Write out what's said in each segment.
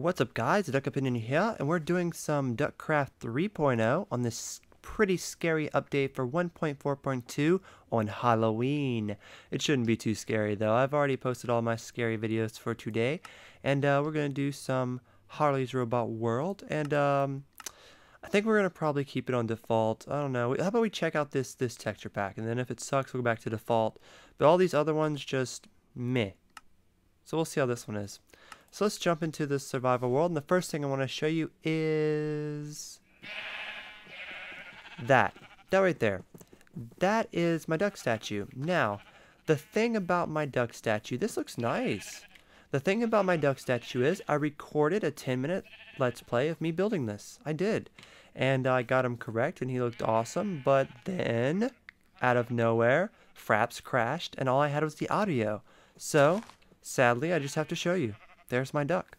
What's up guys, Duck Opinion here, and we're doing some Duckcraft 3.0 on this pretty scary update for 1.4.2 on Halloween. It shouldn't be too scary though, I've already posted all my scary videos for today, and uh, we're going to do some Harley's Robot World, and um, I think we're going to probably keep it on default, I don't know, how about we check out this, this texture pack, and then if it sucks we'll go back to default, but all these other ones just meh. So we'll see how this one is. So let's jump into the survival world. And the first thing I want to show you is that. That right there. That is my duck statue. Now, the thing about my duck statue, this looks nice. The thing about my duck statue is I recorded a 10 minute let's play of me building this. I did. And I got him correct and he looked awesome. But then, out of nowhere, Fraps crashed and all I had was the audio. So, sadly, I just have to show you there's my duck.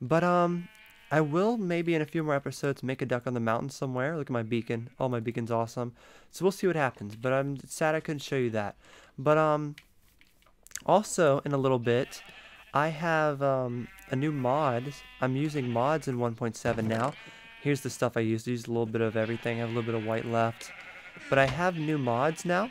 But um, I will maybe in a few more episodes make a duck on the mountain somewhere. Look at my beacon. Oh, my beacon's awesome. So we'll see what happens. But I'm sad I couldn't show you that. But um, also in a little bit, I have um, a new mod. I'm using mods in 1.7 now. Here's the stuff I used. I used a little bit of everything. I have a little bit of white left. But I have new mods now.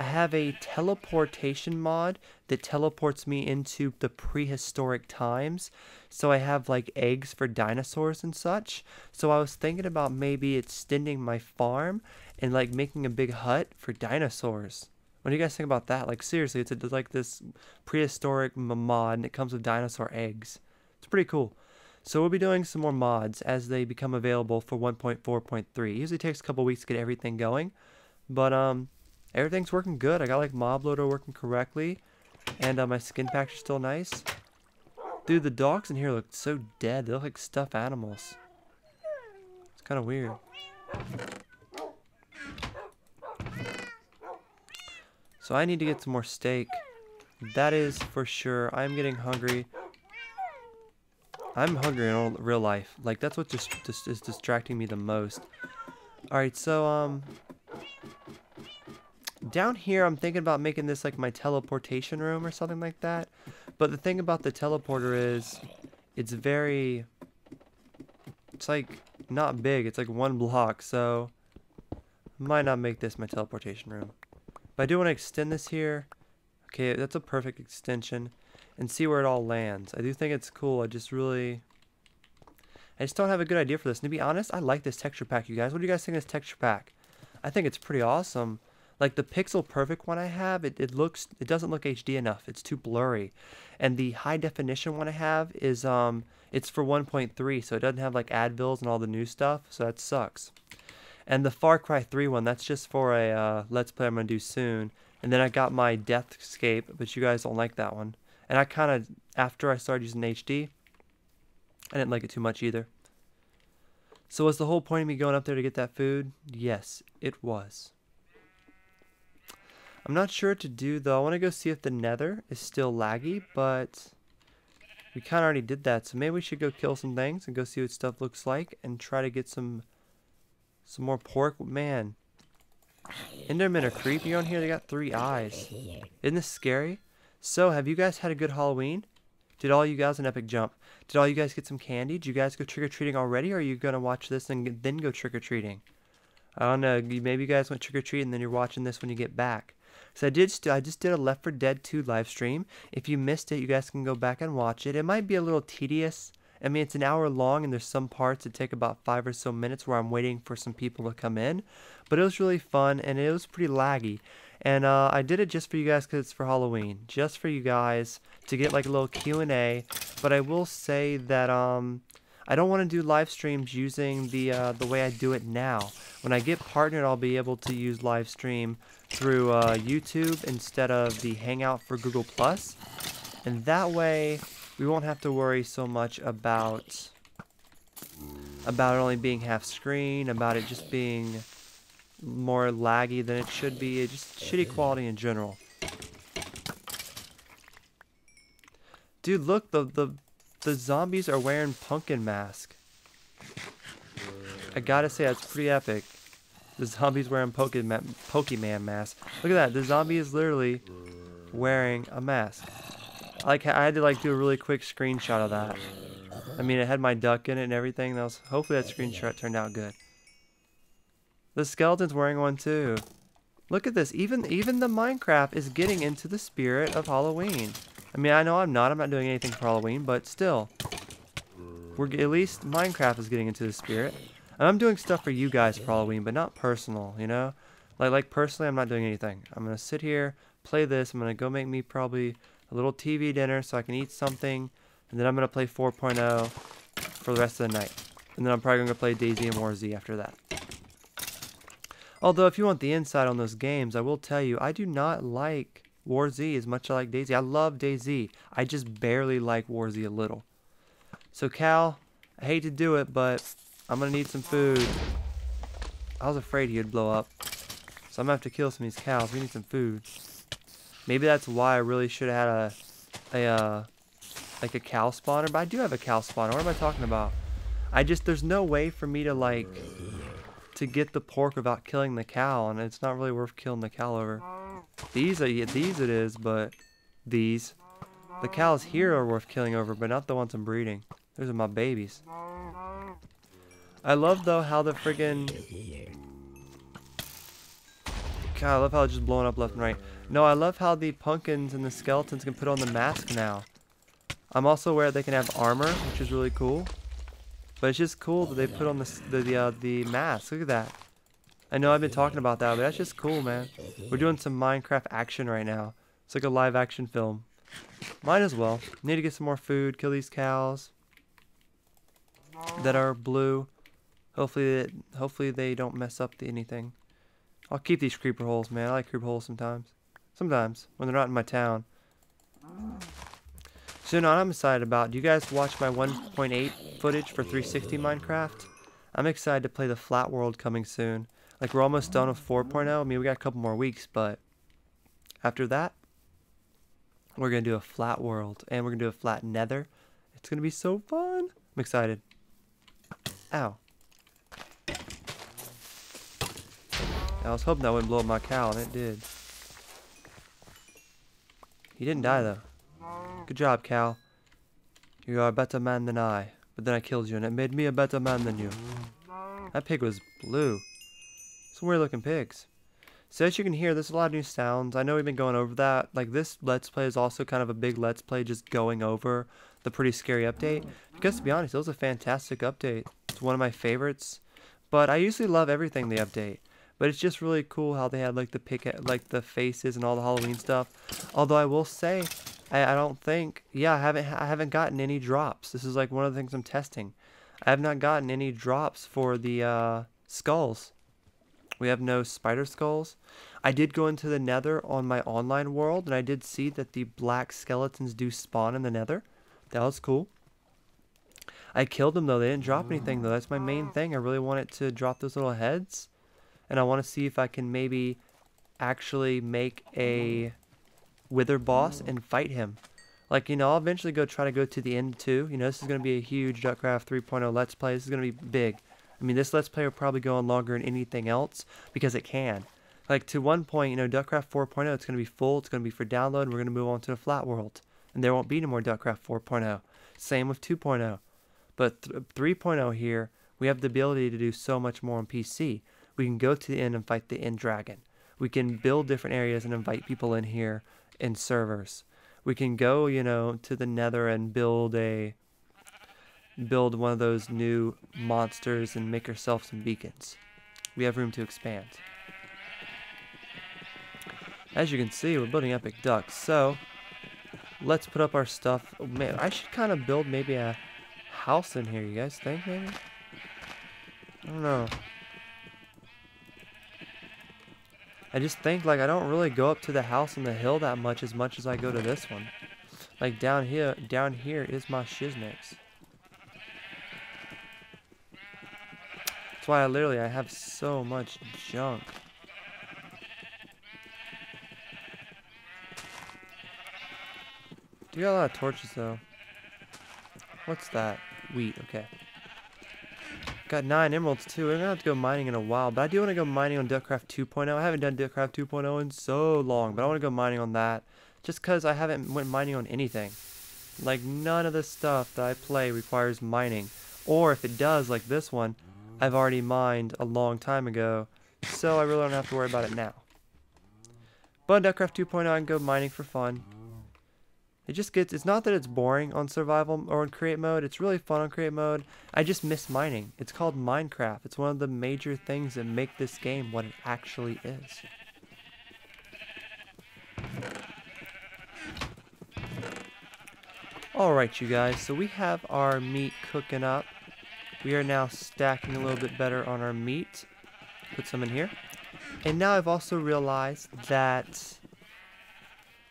I have a teleportation mod that teleports me into the prehistoric times. So I have like eggs for dinosaurs and such. So I was thinking about maybe extending my farm and like making a big hut for dinosaurs. What do you guys think about that? Like seriously, it's, a, it's like this prehistoric mod and it comes with dinosaur eggs. It's pretty cool. So we'll be doing some more mods as they become available for 1.4.3. Usually takes a couple weeks to get everything going. But um everything's working good. I got like ModLoader working correctly. And uh, my skin packs are still nice. Dude, the dogs in here look so dead. They look like stuffed animals. It's kind of weird. So I need to get some more steak. That is for sure. I'm getting hungry. I'm hungry in real life. Like, that's what just, just is distracting me the most. Alright, so, um, down here, I'm thinking about making this like my teleportation room or something like that. But the thing about the teleporter is, it's very, it's like not big. It's like one block, so I might not make this my teleportation room. But I do want to extend this here. Okay, that's a perfect extension. And see where it all lands. I do think it's cool. I just really... I just don't have a good idea for this. And to be honest, I like this texture pack, you guys. What do you guys think of this texture pack? I think it's pretty awesome. Like the pixel perfect one I have, it, it looks it doesn't look HD enough. It's too blurry. And the high definition one I have is um it's for 1.3, so it doesn't have like anvils and all the new stuff, so that sucks. And the Far Cry 3 one, that's just for a uh, let's play I'm gonna do soon. And then I got my Deathscape, but you guys don't like that one. And I kind of after I started using HD, I didn't like it too much either. So was the whole point of me going up there to get that food? Yes, it was. I'm not sure what to do though. I want to go see if the nether is still laggy, but we kind of already did that. So maybe we should go kill some things and go see what stuff looks like and try to get some some more pork. Man, Endermen are creepy on here. They got three eyes. Isn't this scary? So, have you guys had a good Halloween? Did all you guys an epic jump? Did all you guys get some candy? Did you guys go trick-or-treating already? Or are you going to watch this and then go trick-or-treating? I don't know. Maybe you guys went trick-or-treating and then you're watching this when you get back. So I did. I just did a Left 4 Dead 2 live stream. If you missed it, you guys can go back and watch it. It might be a little tedious. I mean, it's an hour long, and there's some parts that take about five or so minutes where I'm waiting for some people to come in. But it was really fun, and it was pretty laggy. And uh, I did it just for you guys because it's for Halloween, just for you guys to get like a little Q and A. But I will say that um, I don't want to do live streams using the uh, the way I do it now. When I get partnered, I'll be able to use live stream through uh, YouTube instead of the Hangout for Google Plus, and that way we won't have to worry so much about about it only being half screen, about it just being more laggy than it should be, just shitty quality in general. Dude, look, the the the zombies are wearing pumpkin mask. I gotta say, that's pretty epic. The zombie's wearing Pokemon, Pokemon mask. Look at that. The zombie is literally wearing a mask. Like I had to like do a really quick screenshot of that. I mean, it had my duck in it and everything. Was hopefully that screenshot turned out good. The skeleton's wearing one too. Look at this. Even even the Minecraft is getting into the spirit of Halloween. I mean, I know I'm not. I'm not doing anything for Halloween, but still. We're at least Minecraft is getting into the spirit. And I'm doing stuff for you guys for Halloween, but not personal, you know? Like like personally, I'm not doing anything. I'm going to sit here, play this. I'm going to go make me probably a little TV dinner so I can eat something, and then I'm going to play 4.0 for the rest of the night. And then I'm probably going to play DayZ and War Z after that. Although, if you want the insight on those games, I will tell you, I do not like War Z as much like DayZ. I love DayZ. I just barely like War Z a little. So, Cal, I hate to do it, but I'm to need some food. I was afraid he would blow up. So I'm to have to kill some of these cows. We need some food. Maybe that's why I really should have had a, a, uh, like a cow spawner. But I do have a cow spawner. What am I talking about? I just, there's no way for me to, like, to get the pork without killing the cow, and it's not really worth killing the cow over. These are yeah, these it is, but these. The cows here are worth killing over, but not the ones I'm breeding. Those are my babies. I love though how the friggin' God, I love how it's just blowing up left and right. No, I love how the pumpkins and the skeletons can put on the mask now. I'm also aware they can have armor, which is really cool. But it's just cool that they put on the the the, uh, the mask. Look at that. I know I've been talking about that, but that's just cool, man. We're doing some Minecraft action right now. It's like a live action film. Might as well. Need to get some more food, kill these cows that are blue. Hopefully, it, hopefully they don't mess up the anything. I'll keep these creeper holes, man. I like creeper holes sometimes. Sometimes, when they're not in my town. So now I'm excited about. Do you guys watch my 1.8 footage for 360 Minecraft? I'm excited to play the flat world coming soon. Like we're almost done with 4.0. I mean, we got a couple more weeks, but after that, we're going to do a flat world and we're going to do a flat nether. It's going to be so fun. I'm excited. Ow. I was hoping that wouldn't blow up my cow, and it did. He didn't die, though. Good job, Cal. You are a better man than I. But then I killed you, and it made me a better man than you. That pig was blue. Some weird looking pigs. So as you can hear, there's a lot of new sounds. I know we've been going over that. Like this Let's Play is also kind of a big Let's Play just going over the pretty scary update. Because to be honest, it was a fantastic update. It's one of my favorites. But I usually love everything they update. But it's just really cool how they had like the pick, like the faces and all the Halloween stuff. Although I will say, I, I don't think. Yeah, I haven't. I haven't gotten any drops. This is like one of the things I'm testing. I have not gotten any drops for the uh, skulls. We have no spider skulls. I did go into the nether on my online world, and I did see that the black skeletons do spawn in the nether. That was cool. I killed them, though. They didn't drop anything, though. That's my main thing. I really wanted to drop those little heads. And I want to see if I can maybe actually make a Wither boss and fight him. Like, you know, I'll eventually go try to go to the end too. You know, this is going to be a huge Duckcraft 3.0 Let's Play. This is going to be big. I mean, this Let's Play will probably go on longer than anything else because it can. Like, to one point, you know, Duckcraft 4.0, it's going to be full. It's going to be for download. We're going to move on to the flat world. And there won't be any more Duckcraft 4.0. Same with 2.0. But 3.0 here, we have the ability to do so much more on PC. We can go to the end and fight the end dragon. We can build different areas and invite people in here in servers. We can go, you know, to the nether and build a build one of those new monsters and make ourselves some beacons. We have room to expand. As you can see, we're building epic ducks, so let's put up our stuff. Oh, man, I should kind of build maybe a house in here, you guys think maybe? I don't know. I just think like I don't really go up to the house on the hill that much as much as I go to this one. Like down here, down here is my shiznix. Why I literally I have so much junk. Do you got a lot of torches though? What's that? Wheat, okay. Got nine emeralds too. I'm gonna have to go mining in a while, but I do want to go mining on Duckcraft 2.0. I haven't done Duckcraft 2.0 in so long, but I want to go mining on that just because I haven't went mining on anything. Like, none of the stuff that I play requires mining. Or if it does, like this one, I've already mined a long time ago, so I really don't have to worry about it now. But Duckcraft 2.0, I go mining for fun. It just gets, it's not that it's boring on survival or in create mode, it's really fun on create mode. I just miss mining. It's called Minecraft. It's one of the major things that make this game what it actually is. Alright you guys, so we have our meat cooking up. We are now stacking a little bit better on our meat. Put some in here. And now I've also realized that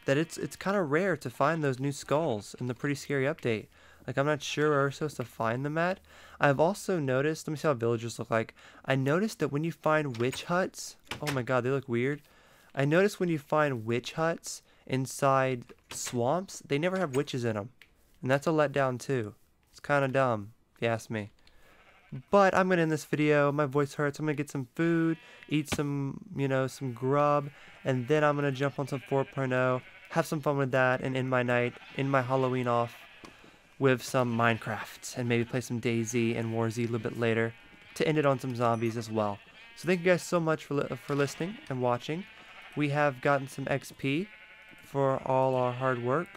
that it's it's kind of rare to find those new skulls in the pretty scary update. Like I'm not sure where we're supposed to find them at. I've also noticed, let me see how villagers look like. I noticed that when you find witch huts, oh my god, they look weird. I noticed when you find witch huts inside swamps, they never have witches in them. And that's a letdown too. It's kind of dumb, if you ask me. But I'm going to end this video. My voice hurts. I'm going to get some food, eat some, you know, some grub, and then I'm going to jump on some 4.0 have some fun with that and end my night, end my Halloween off with some Minecraft and maybe play some DayZ and War a little bit later to end it on some zombies as well. So thank you guys so much for, li for listening and watching. We have gotten some XP for all our hard work.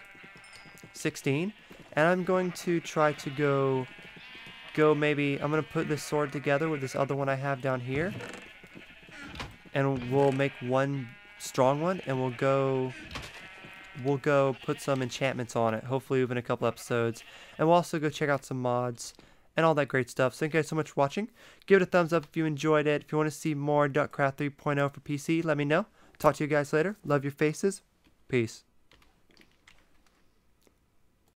16. And I'm going to try to go, go maybe, I'm going to put this sword together with this other one I have down here. And we'll make one strong one and we'll go we'll go put some enchantments on it, hopefully within a couple episodes. And we'll also go check out some mods and all that great stuff. So thank you guys so much for watching. Give it a thumbs up if you enjoyed it. If you want to see more Duckcraft 3.0 for PC, let me know. Talk to you guys later. Love your faces. Peace.